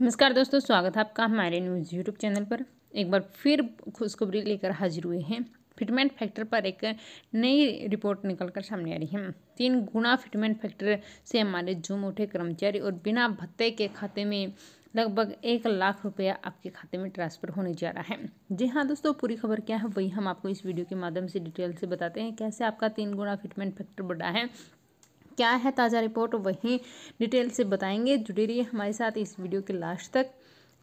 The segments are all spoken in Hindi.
नमस्कार दोस्तों, स्वागत है आपका हमारे न्यूज़ यूट्यूब चैनल पर। एक बार फिर खुशखबरी लेकर हाजिर हुए हैं। फिटमेंट फैक्टर पर एक नई रिपोर्ट निकलकर सामने आ रही है। तीन गुना फिटमेंट फैक्टर से हमारे जो मोटे कर्मचारी और बिना भत्ते के खाते में लगभग एक लाख रुपया आपके खाते में ट्रांसफ़र होने जा रहा है। जी हाँ दोस्तों, पूरी खबर क्या है वही हम आपको इस वीडियो के माध्यम से डिटेल से बताते हैं। कैसे आपका तीन गुना फिटमेंट फैक्टर बढ़ा है? क्या है ताज़ा रिपोर्ट, वहीं डिटेल से बताएँगे। जुड़े रहिए हमारे साथ इस वीडियो के लास्ट तक।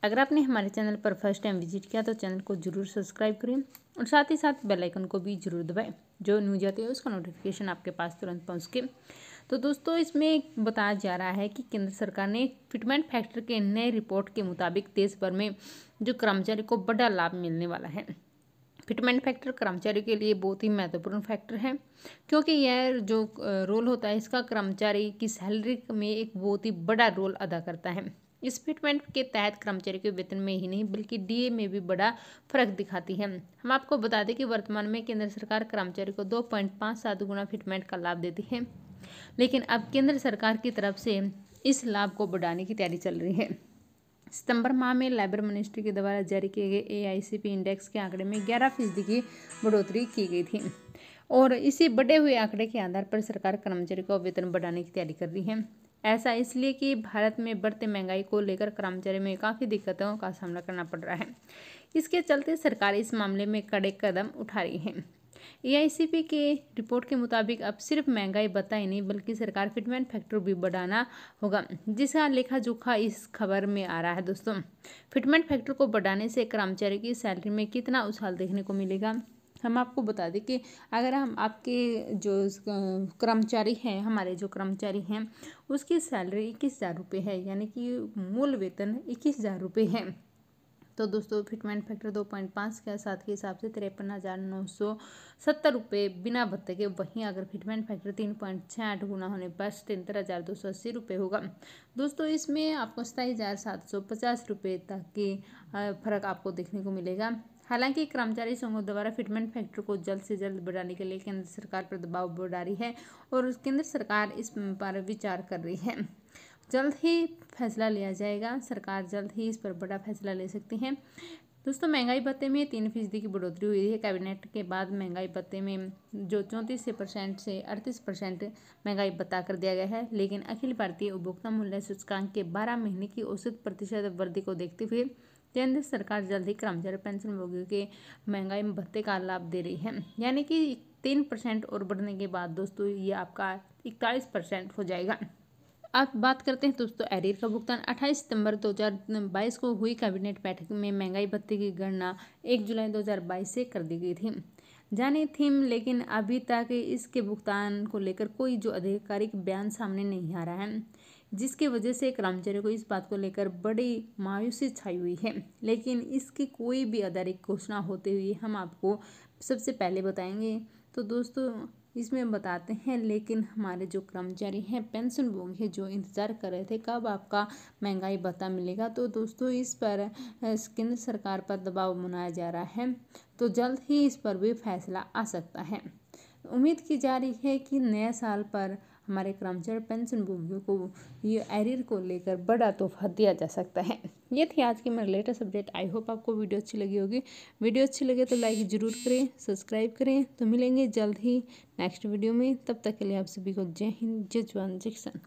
अगर आपने हमारे चैनल पर फ़र्स्ट टाइम विज़िट किया तो चैनल को ज़रूर सब्सक्राइब करें और साथ ही साथ बेल आइकन को भी ज़रूर दबाएँ, जो न्यूज़ आती है उसका नोटिफिकेशन आपके पास तुरंत पहुँच के तो दोस्तों, इसमें बताया जा रहा है कि केंद्र सरकार ने फिटमेंट फैक्टर के नए रिपोर्ट के मुताबिक देश भर में जो कर्मचारी को बड़ा लाभ मिलने वाला है। फिटमेंट फैक्टर कर्मचारी के लिए बहुत ही महत्वपूर्ण फैक्टर है, क्योंकि यह जो रोल होता है, इसका कर्मचारी की सैलरी में एक बहुत ही बड़ा रोल अदा करता है। इस फिटमेंट के तहत कर्मचारी के वेतन में ही नहीं, बल्कि डीए में भी बड़ा फ़र्क दिखाती है। हम आपको बता दें कि वर्तमान में केंद्र सरकार कर्मचारी को दो पॉइंट पाँच सात गुना फिटमेंट का लाभ देती है, लेकिन अब केंद्र सरकार की तरफ़ से इस लाभ को बढ़ाने की तैयारी चल रही है। सितंबर माह में लेबर मिनिस्ट्री के द्वारा जारी किए गए एआईसीपी इंडेक्स के आंकड़े में ग्यारह फ़ीसदी की बढ़ोतरी की गई थी। और इसी बढ़े हुए आंकड़े के आधार पर सरकार कर्मचारी को वेतन बढ़ाने की तैयारी कर रही है। ऐसा इसलिए कि भारत में बढ़ते महँगाई को लेकर कर्मचारी में काफ़ी दिक्कतों का सामना करना पड़ रहा है। इसके चलते सरकार इस मामले में कड़े कदम उठा रही है। एआईसीपी के रिपोर्ट के मुताबिक अब सिर्फ़ महँगाई बताई नहीं, बल्कि सरकार फिटमेंट फैक्टर भी बढ़ाना होगा, जिसका लेखा जोखा इस खबर में आ रहा है दोस्तों। फिटमेंट फैक्टर को बढ़ाने से कर्मचारी की सैलरी में कितना उछाल देखने को मिलेगा? हम आपको बता दें कि अगर हम आपके जो कर्मचारी हैं, हमारे जो कर्मचारी हैं, उसकी सैलरी इक्कीस हज़ार रुपये है, यानी कि मूल वेतन इक्कीस हज़ार रुपये है। तो दोस्तों, फिटमेंट फैक्टर दो पॉइंट पाँच के साथ के हिसाब से तिरपन हज़ार नौ सौ सत्तर रुपये बिना भत्ते के। वहीं अगर फिटमेंट फैक्टर तीन पॉइंट छः आठ गुना होने पर सतहत्तर हज़ार दो सौ अस्सी रुपये होगा। दोस्तों, इसमें आपको सताईस हज़ार सात सौ पचास रुपये तक की फ़र्क आपको देखने को मिलेगा। हालाँकि कर्मचारी संघों द्वारा फिटमेंट फैक्टर को जल्द से जल्द बढ़ाने के लिए केंद्र सरकार पर दबाव बढ़ा रही है और केंद्र सरकार इस पर विचार कर रही है। जल्द ही फैसला लिया जाएगा। सरकार जल्द ही इस पर बड़ा फैसला ले सकती है। दोस्तों, महँगाई भत्ते में तीन फ़ीसदी की बढ़ोतरी हुई है। कैबिनेट के बाद महँगाई भत्ते में जो चौंतीस से परसेंट से अड़तीस परसेंट महँगाई भत्ता कर दिया गया है। लेकिन अखिल भारतीय उपभोक्ता मूल्य सूचकांक के बारह महीने की औसत प्रतिशत वृद्धि को देखते हुए केंद्र सरकार जल्द ही कर्मचारी पेंशन भोगियों के महँगाई भत्ते का लाभ दे रही है। यानी कि तीन परसेंट और बढ़ने के बाद, दोस्तों, ये आपका इकतालीस परसेंट हो जाएगा। अब बात करते हैं दोस्तों एरियर का भुगतान। 28 सितंबर 2022 को हुई कैबिनेट बैठक में महँगाई भत्ते की गणना 1 जुलाई 2022 से कर दी गई थी। जानी थीम लेकिन अभी तक इसके भुगतान को लेकर कोई जो आधिकारिक बयान सामने नहीं आ रहा है, जिसकी वजह से कर्मचारियों को इस बात को लेकर बड़ी मायूसी छाई हुई है। लेकिन इसकी कोई भी आधारिक घोषणा होते हुए हम आपको सबसे पहले बताएँगे। तो दोस्तों, इसमें बताते हैं, लेकिन हमारे जो कर्मचारी हैं, पेंशन भोगी जो इंतज़ार कर रहे थे, कब आपका महँगाई भत्ता मिलेगा? तो दोस्तों, इस पर केंद्र सरकार पर दबाव बनाया जा रहा है? तो जल्द ही इस पर भी फैसला आ सकता है। उम्मीद की जा रही है कि नए साल पर हमारे कर्मचारी पेंशन भोगियों को, ये एरियर को लेकर बड़ा तोहफा दिया जा सकता है। ये थी आज की मेरा लेटेस्ट अपडेट। आई होप आपको वीडियो अच्छी लगी होगी। वीडियो अच्छी लगे तो लाइक ज़रूर करें सब्सक्राइब करें। तो मिलेंगे जल्द ही नेक्स्ट वीडियो में। तब तक के लिए आप सभी को जय हिंद, जय जवान, जय किसान।